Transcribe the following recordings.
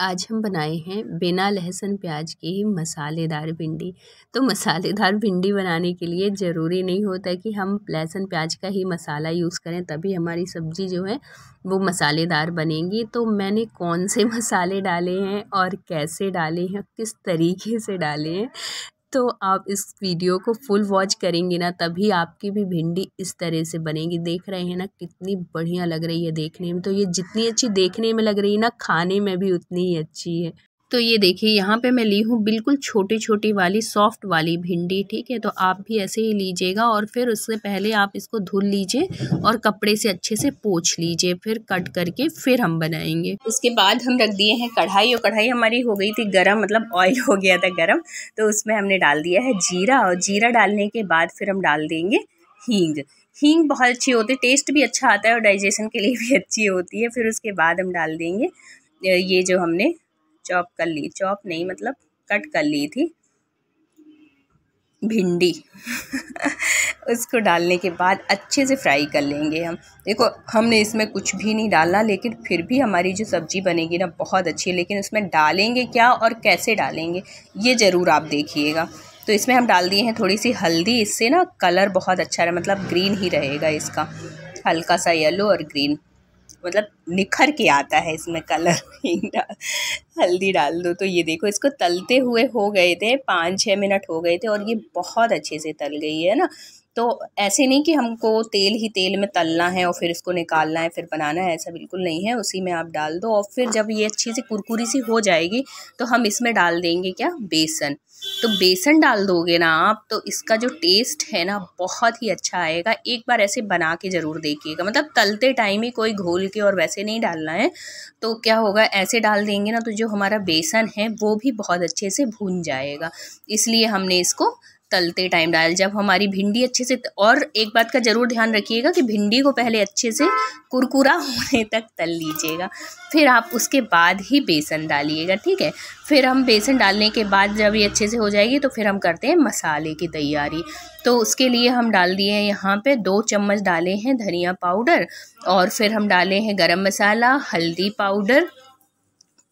आज हम बनाए हैं बिना लहसुन, प्याज के ही मसालेदार भिंडी। तो मसालेदार भिंडी बनाने के लिए ज़रूरी नहीं होता कि हम लहसुन, प्याज का ही मसाला यूज़ करें, तभी हमारी सब्ज़ी जो है वो मसालेदार बनेगी। तो मैंने कौन से मसाले डाले हैं और कैसे डाले हैं, किस तरीके से डाले हैं तो आप इस वीडियो को फुल वॉच करेंगे ना, तभी आपकी भी भिंडी इस तरह से बनेगी। देख रहे हैं ना, कितनी बढ़िया लग रही है देखने में। तो ये जितनी अच्छी देखने में लग रही है ना, खाने में भी उतनी ही अच्छी है। तो ये देखिए, यहाँ पे मैं ली हूँ बिल्कुल छोटी छोटी वाली, सॉफ्ट वाली भिंडी, ठीक है? तो आप भी ऐसे ही लीजिएगा और फिर उससे पहले आप इसको धुल लीजिए और कपड़े से अच्छे से पोछ लीजिए, फिर कट करके फिर हम बनाएँगे। उसके बाद हम रख दिए हैं कढ़ाई और कढ़ाई हमारी हो गई थी गर्म मतलब ऑयल हो गया था गर्म तो उसमें हमने डाल दिया है जीरा और जीरा डालने के बाद फिर हम डाल देंगे हींग। हींग बहुत अच्छी होती है, टेस्ट भी अच्छा आता है और डाइजेशन के लिए भी अच्छी होती है, फिर उसके बाद हम डाल देंगे ये जो हमने चॉप कर ली। चॉप नहीं मतलब कट कर ली थी। भिंडी। उसको डालने के बाद अच्छे से फ्राई कर लेंगे हम। देखो, हमने इसमें कुछ भी नहीं डाला लेकिन फिर भी हमारी जो सब्ज़ी बनेगी ना, बहुत अच्छी है। लेकिन उसमें डालेंगे क्या और कैसे डालेंगे, ये ज़रूर आप देखिएगा। तो इसमें हम डाल दिए हैं थोड़ी सी हल्दी। इससे ना कलर बहुत अच्छा रहा मतलब ग्रीन ही रहेगा इसका। हल्का सा येलो और ग्रीन। मतलब निखर के आता है इसमें कलर हल्दी डाल दो। तो ये देखो, इसको तलते हुए हो गए थे, पाँच छः मिनट हो गए थे और ये बहुत अच्छे से तल गई है ना? तो ऐसे नहीं कि हमको तेल ही तेल में तलना है और फिर इसको निकालना है, फिर बनाना है, ऐसा बिल्कुल नहीं है, उसी में आप डाल दो और फिर जब ये अच्छी सी कुरकुरी सी हो जाएगी तो हम इसमें डाल देंगे क्या? बेसन। तो बेसन डाल दोगे ना आप तो इसका जो टेस्ट है ना, बहुत ही अच्छा आएगा। एक बार ऐसे बना के ज़रूर देखिएगा। मतलब तलते टाइम ही कोई घोल के और वैसे नहीं डालना है तो क्या होगा, ऐसे डाल देंगे ना तो जो हमारा बेसन है, वो भी बहुत अच्छे से भून जाएगा। इसलिए हमने इसको तलते टाइम डाल। जब हमारी भिंडी अच्छे से और एक बात का ज़रूर ध्यान रखिएगा कि भिंडी को पहले अच्छे से कुरकुरा होने तक तल लीजिएगा। फिर आप उसके बाद ही बेसन डालिएगा, ठीक है? फिर हम बेसन डालने के बाद जब ये अच्छे से हो जाएगी तो फिर हम करते हैं मसाले की तैयारी। तो उसके लिए हम डाल दिए हैं यहाँ पे दो चम्मच डाले हैं धनिया पाउडर और फिर हम डाले हैं गरम मसाला, हल्दी पाउडर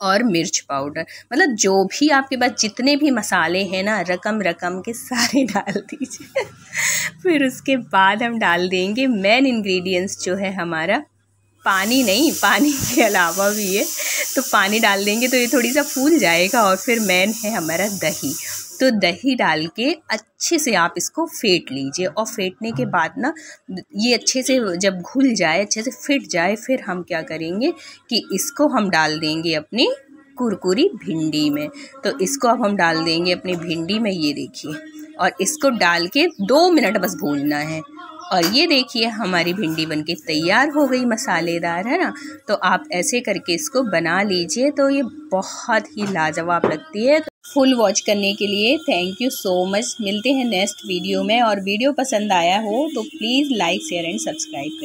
और मिर्च पाउडर। मतलब जो भी आपके पास जितने भी मसाले हैं ना रकम रकम के सारे डाल दीजिए। फिर उसके बाद हम डाल देंगे मेन इंग्रेडिएंट्स जो है हमारा। पानी नहीं, पानी के अलावा भी है। तो पानी डाल देंगे तो ये थोड़ी सा फूल जाएगा और फिर मेन है हमारा दही। तो दही डाल के अच्छे से आप इसको फेंट लीजिए। और फेंटने के बाद ना, ये अच्छे से जब घुल जाए, अच्छे से फिट जाए, फिर हम क्या करेंगे कि इसको हम डाल देंगे अपनी कुरकुरी भिंडी में। तो इसको अब हम डाल देंगे अपनी भिंडी में, ये देखिए। और इसको डाल के दो मिनट बस भूनना है। और ये देखिए, हमारी भिंडी बनके तैयार हो गई मसालेदार, है ना? तो आप ऐसे करके इसको बना लीजिए तो ये बहुत ही लाजवाब लगती है। फुल वॉच करने के लिए। थैंक यू सो मच मिलते हैं नेक्स्ट वीडियो में। और वीडियो पसंद आया हो तो please like share and subscribe करें।